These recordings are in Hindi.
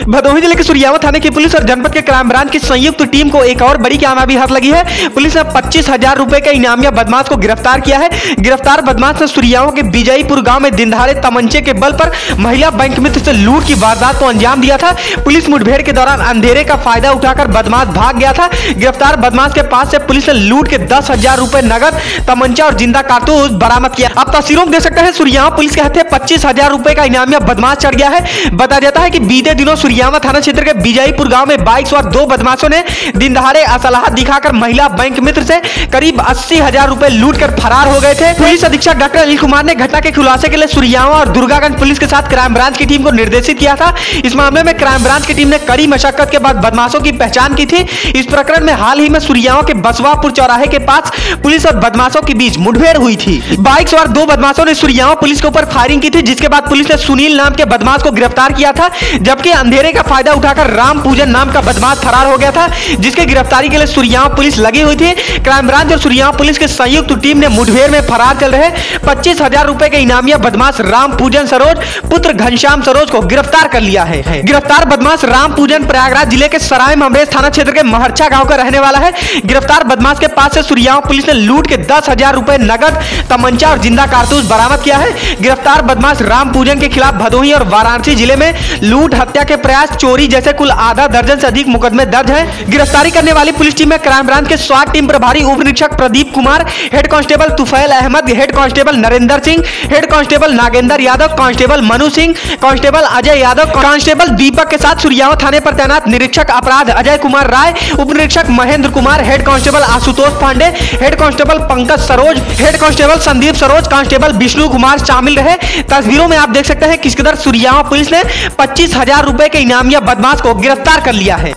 भदोही ज़िले के सुरियावा थाने की पुलिस और जनपद के क्राइम ब्रांच की संयुक्त टीम को एक और बड़ी कामयाबी हाथ लगी है। पुलिस ने पच्चीस हज़ार रुपए के इनामिया बदमाश को गिरफ़्तार किया है। गिरफ़्तार बदमाश ने सुरियावा के विजयपुर गाँव में दिनधारे तमंचे के बल पर महिला बैंक मित्र से लूट की वारदात को अंजाम दिया था। पुलिस मुठभेड़ के दौरान अंधेरे का फ़ायदा उठाकर बदमाश भाग गया था। गिरफ़्तार बदमाश के पास से पुलिस ने लूट के दस हज़ार रुपए नगद, तमंचा और ज़िंदा कारतूस बरामद किया। अब तस्वीरों में देख सकते हैं, सुरियावा पुलिस के हथे पच्चीस हज़ार रुपए का इनामिया बदमाश चढ़ गया है। बताया जाता है कि बीते दिनों सुरियावा थाना क्षेत्र के विजयपुर गाँव में बाइक सवार दो बदमाशों ने दिन दहाड़े असलाहत दिखाकर महिला बैंक मित्र से करीब अस्सी हज़ार रुपए लूट कर फरार हो गए थे। पुलिस अधीक्षक डॉक्टर अनिल कुमार ने घटना के खुलासे के लिए सुरियावा और दुर्गागंज पुलिस के साथ क्राइम ब्रांच की टीम को निर्देशित किया था। इस मामले में क्राइम ब्रांच की टीम ने कड़ी मशक्कत के बाद बदमाशों की पहचान की थी। इस प्रकरण में हाल ही में सुरियावा के बसवापुर चौराहे के पास पुलिस और बदमाशों के बीच मुठभेड़ हुई थी। बाइक सवार दो बदमाशों ने सुरियावा पुलिस के ऊपर फायरिंग की थी, जिसके बाद पुलिस ने सुनील नाम के बदमाश को गिरफ़्तार किया था, जबकि अंधेरे का फ़ायदा उठाकर राम पूजन नाम का बदमाश फरार हो गया था जिसके गिरफ्तारी के लिए सुरियावा पुलिस लगी हुई थी। क्राइम ब्रांच और सुरियावा पुलिस के संयुक्त टीम ने मुठभेड़ में फरार चल रहे पच्चीस हज़ार रुपए के इनामिया बदमाश राम पूजन सरोज पुत्र घनश्याम सरोज को गिरफ़्तार कर लिया है। गिरफ़्तार बदमाश राम पूजन प्रयागराज ज़िले के सराय ममरेज थाना क्षेत्र के महरछा गाँव का रहने वाला है। गिरफ़्तार बदमाश के पास से सुरियावा पुलिस ने लूट के दस हज़ार रूपए नगद तमंचा और ज़िंदा कारतूस बरामद किया है। गिरफ़्तार बदमाश राम पूजन के खिलाफ भदोही और वाराणसी ज़िले में लूट हत्या के प्रयास चोरी जैसे कुल आधा दर्जन से अधिक मुकदमे दर्ज है। गिरफ्तारी करने वाली पुलिस टीम में क्राइम ब्रांच के स्वाट टीम प्रभारी उप निरीक्षक Pradeep Kumar, head constable Tufail Ahmed, head constable Narendra Singh, head constable Nagendra Yadav, constable Manu Singh, constable Ajay Yadav, constable Deepak के साथ सुरियावा थाने पर तैनात निरीक्षक अपराध अजय कुमार राय, उप निरीक्षक Mahendra Kumar, head constable Ashutosh Pandey, head constable Pankaj Saroj, head constable Sandeep Saroj, constable Vishnu Kumar शामिल रहे। तस्वीरों में आप देख सकते हैं किस कदर सुरियावा पुलिस ने पच्चीस हज़ार रुपए के इनामिया बदमाश को गिरफ़्तार कर लिया है।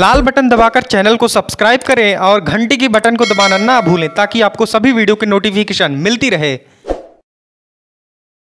लाल बटन दबाकर चैनल को सब्सक्राइब करें और घंटी की बटन को दबाना ना भूलें ताकि आपको सभी वीडियो की नोटिफिकेशन मिलती रहे।